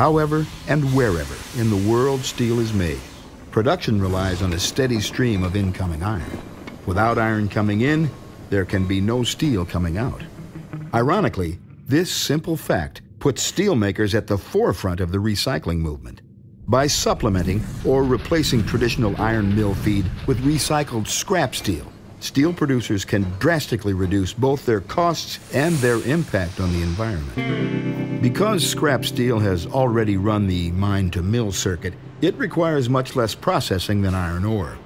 However and wherever in the world steel is made, production relies on a steady stream of incoming iron. Without iron coming in, there can be no steel coming out. Ironically, this simple fact puts steelmakers at the forefront of the recycling movement. By supplementing or replacing traditional iron mill feed with recycled scrap steel, steel producers can drastically reduce both their costs and their impact on the environment. Because scrap steel has already run the mine to mill circuit, it requires much less processing than iron ore.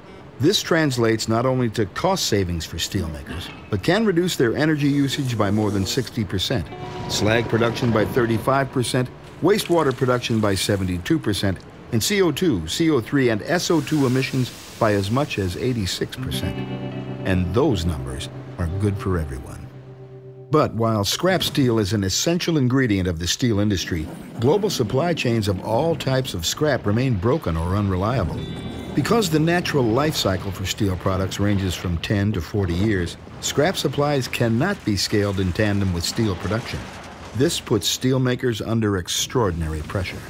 This translates not only to cost savings for steelmakers, but can reduce their energy usage by more than 60%, slag production by 35%, wastewater production by 72%, and CO2, CO3, and SO2 emissions by as much as 86%. And those numbers are good for everyone. But while scrap steel is an essential ingredient of the steel industry, global supply chains of all types of scrap remain broken or unreliable. Because the natural life cycle for steel products ranges from 10 to 40 years, scrap supplies cannot be scaled in tandem with steel production. This puts steelmakers under extraordinary pressure.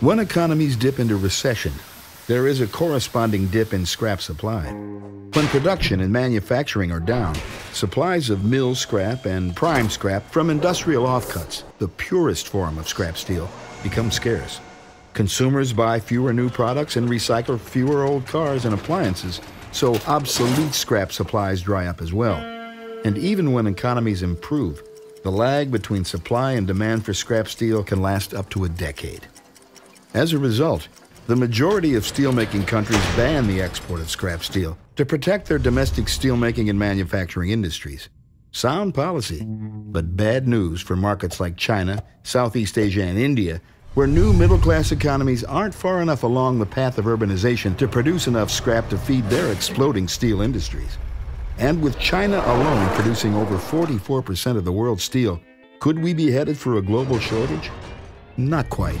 When economies dip into recession, there is a corresponding dip in scrap supply. When production and manufacturing are down, supplies of mill scrap and prime scrap from industrial offcuts, the purest form of scrap steel, become scarce. Consumers buy fewer new products and recycle fewer old cars and appliances, so obsolete scrap supplies dry up as well. And even when economies improve, the lag between supply and demand for scrap steel can last up to a decade. As a result, the majority of steelmaking countries ban the export of scrap steel to protect their domestic steelmaking and manufacturing industries. Sound policy, but bad news for markets like China, Southeast Asia, and India, where new middle class economies aren't far enough along the path of urbanization to produce enough scrap to feed their exploding steel industries. And with China alone producing over 44% of the world's steel, could we be headed for a global shortage? Not quite.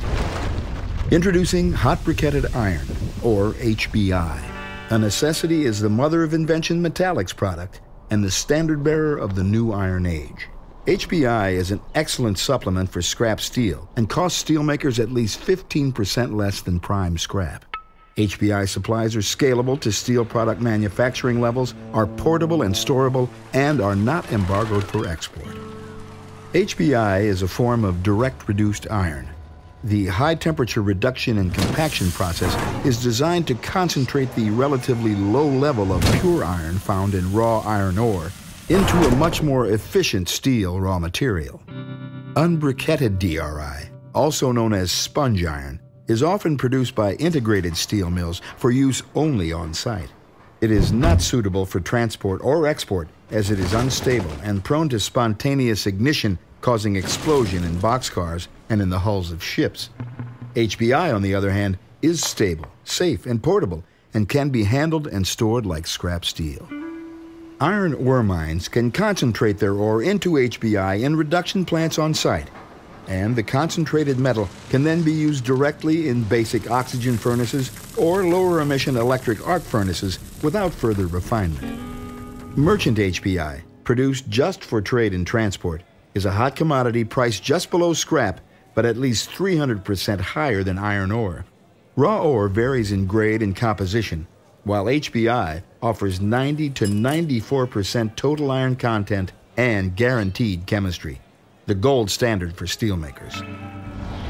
Introducing hot briquetted iron, or HBI. A necessity is the mother of invention metallics product and the standard bearer of the new iron age. HBI is an excellent supplement for scrap steel and costs steelmakers at least 15% less than prime scrap. HBI supplies are scalable to steel product manufacturing levels, are portable and storable, and are not embargoed for export. HBI is a form of direct reduced iron the high temperature reduction and compaction process is designed to concentrate the relatively low level of pure iron found in raw iron ore into a much more efficient steel raw material. Unbriquetted DRI, also known as sponge iron, is often produced by integrated steel mills for use only on site. It is not suitable for transport or export as it is unstable and prone to spontaneous ignition causing explosion in boxcars and in the hulls of ships. HBI, on the other hand, is stable, safe, and portable, and can be handled and stored like scrap steel. Iron ore mines can concentrate their ore into HBI in reduction plants on site, and the concentrated metal can then be used directly in basic oxygen furnaces or lower emission electric arc furnaces without further refinement. Merchant HBI, produced just for trade and transport, is a hot commodity priced just below scrap, but at least 300% higher than iron ore. Raw ore varies in grade and composition, while HBI offers 90 to 94% total iron content and guaranteed chemistry, the gold standard for steelmakers.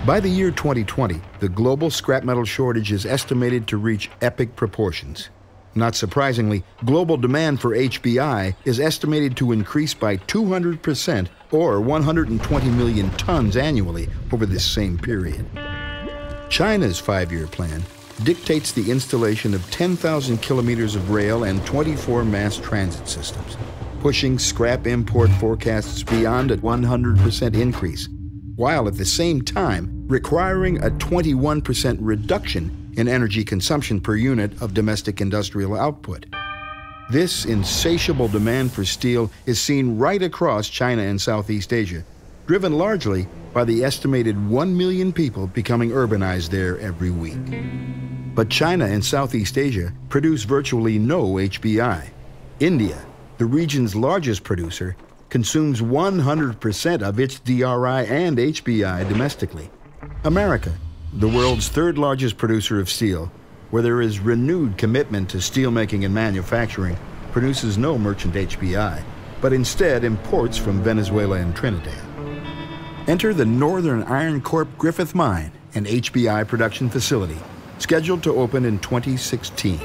By the year 2020, the global scrap metal shortage is estimated to reach epic proportions. Not surprisingly, global demand for HBI is estimated to increase by 200% or 120 million tons annually over this same period. China's five year plan dictates the installation of 10,000 kilometers of rail and 24 mass transit systems, pushing scrap import forecasts beyond a 100% increase, while at the same time requiring a 21% reduction in energy consumption per unit of domestic industrial output. This insatiable demand for steel is seen right across China and Southeast Asia, driven largely by the estimated 1 million people becoming urbanized there every week. But China and Southeast Asia produce virtually no HBI. India, the region's largest producer, consumes 100% of its DRI and HBI domestically. America, the world's third largest producer of steel, where there is renewed commitment to steelmaking and manufacturing, produces no merchant HBI, but instead imports from Venezuela and Trinidad. Enter the Northern Iron Corp Griffith Mine, an HBI production facility, scheduled to open in 2016.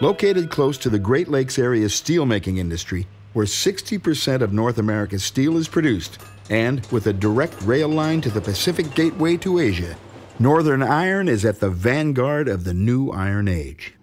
Located close to the Great Lakes area steelmaking industry, where 60% of North America's steel is produced, and with a direct rail line to the Pacific Gateway to Asia, Northern Iron is at the vanguard of the new Iron Age.